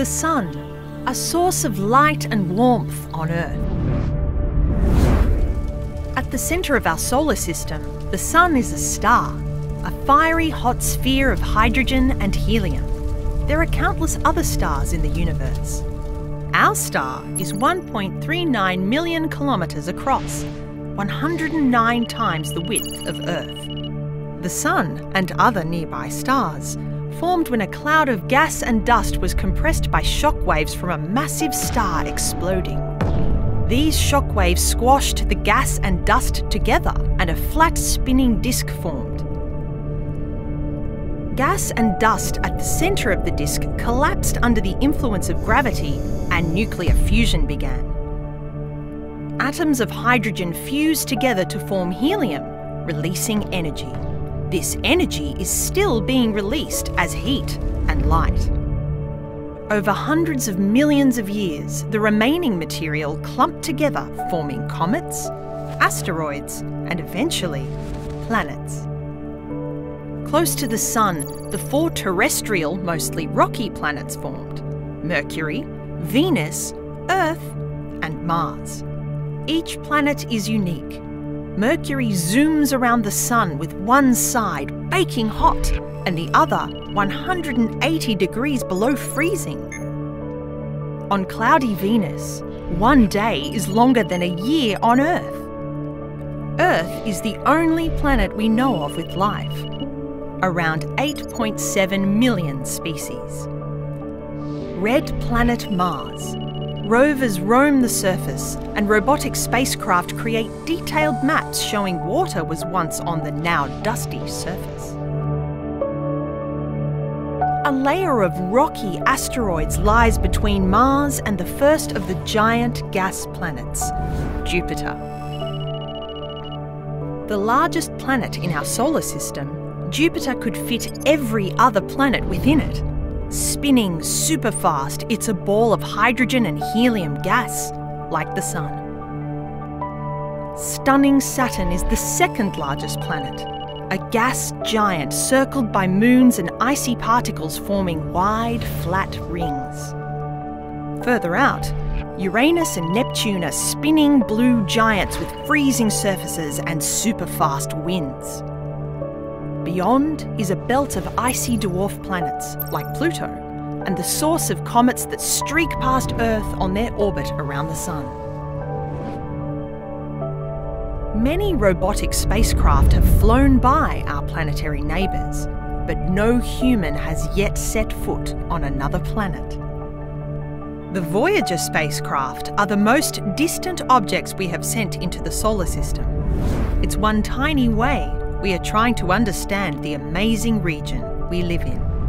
The Sun, a source of light and warmth on Earth. At the centre of our solar system, the Sun is a star, a fiery hot sphere of hydrogen and helium. There are countless other stars in the universe. Our star is 1.39 million kilometres across, 109 times the width of Earth. The Sun and other nearby stars formed when a cloud of gas and dust was compressed by shock waves from a massive star exploding. These shock waves squashed the gas and dust together and a flat spinning disk formed. Gas and dust at the centre of the disk collapsed under the influence of gravity and nuclear fusion began. Atoms of hydrogen fused together to form helium, releasing energy. This energy is still being released as heat and light. Over hundreds of millions of years, the remaining material clumped together, forming comets, asteroids, and eventually planets. Close to the Sun, the four terrestrial, mostly rocky planets formed Mercury, Venus, Earth, and Mars. Each planet is unique. Mercury zooms around the Sun with one side baking hot and the other 180 degrees below freezing. On cloudy Venus, one day is longer than a year on Earth. Earth is the only planet we know of with life, around 8.7 million species. Red planet Mars. Rovers roam the surface, and robotic spacecraft create detailed maps showing water was once on the now dusty surface. A layer of rocky asteroids lies between Mars and the first of the giant gas planets, Jupiter. The largest planet in our solar system, Jupiter could fit every other planet within it. Spinning super fast, it's a ball of hydrogen and helium gas, like the Sun. Stunning Saturn is the second largest planet, a gas giant circled by moons and icy particles forming wide, flat rings. Further out, Uranus and Neptune are spinning blue giants with freezing surfaces and super fast winds. Beyond is a belt of icy dwarf planets, like Pluto, and the source of comets that streak past Earth on their orbit around the Sun. Many robotic spacecraft have flown by our planetary neighbours, but no human has yet set foot on another planet. The Voyager spacecraft are the most distant objects we have sent into the solar system. It's one tiny way we are trying to understand the amazing region we live in.